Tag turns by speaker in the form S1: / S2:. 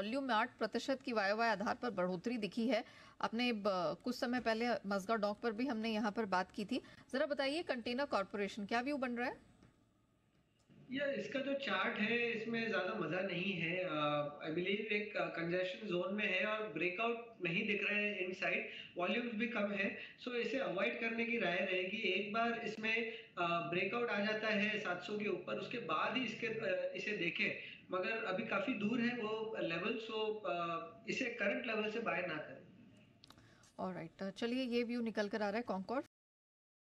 S1: Volume में आठ प्रतिशत की वाई आधार पर बढ़ोतरी दिखी है। आपने कुछ समय पहले मजगा डॉक पर भी हमने यहाँ पर बात की थी। जरा बताइए, कंटेनर कॉरपोरेशन क्या व्यू बन रहा है?
S2: या, इसका जो चार्ट है, इसमें ज़्यादा मज़ा नहीं है। आई बिलीव एक कंजेशन जोन में है और ब्रेकआउट नहीं दिख रहे हैं इन साइड वॉल्यूम्स भी कम है। सो इसे अवॉइड करने की राय रहेगी। एक बार इसमें ब्रेकआउट आ जाता है 700 के ऊपर, उसके बाद ही इसके इसे देखें। मगर अभी काफ़ी दूर है वो लेवल सो इसे करंट लेवल से बाय ना करें।
S1: और राइट चलिए ये व्यू निकल कर आ रहा है कॉन्कॉर्ड